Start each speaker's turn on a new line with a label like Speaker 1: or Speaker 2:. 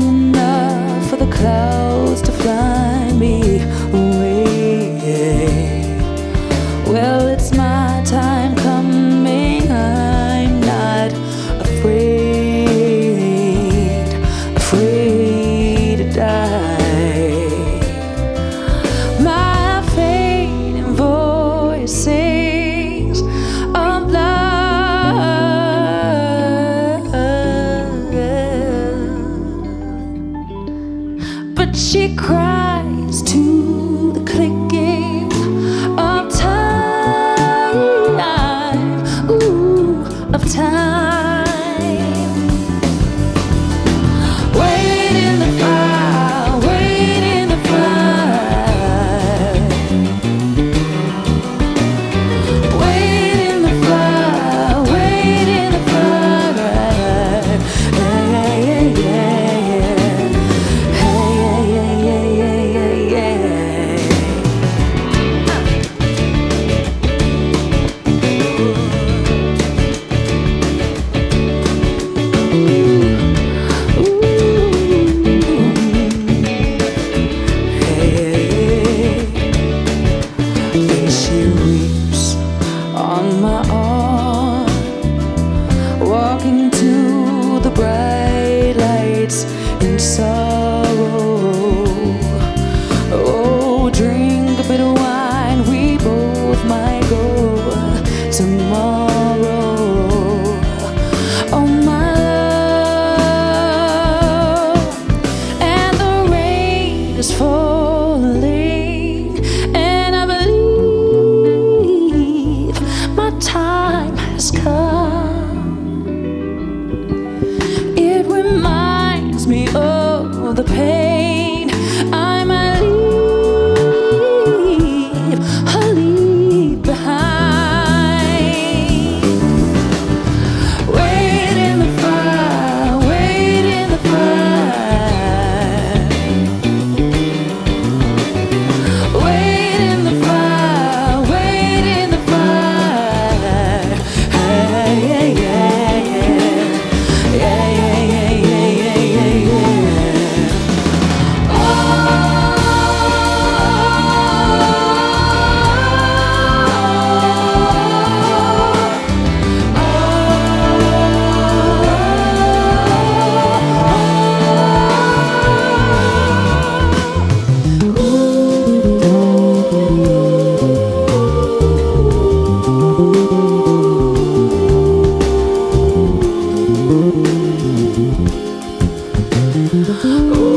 Speaker 1: long enough for the clouds to she cried. all. Walking to the bright lights in sorrow. Oh, drink a bit of wine, we both might go tomorrow. Oh, my love, and the rain is falling. 啊。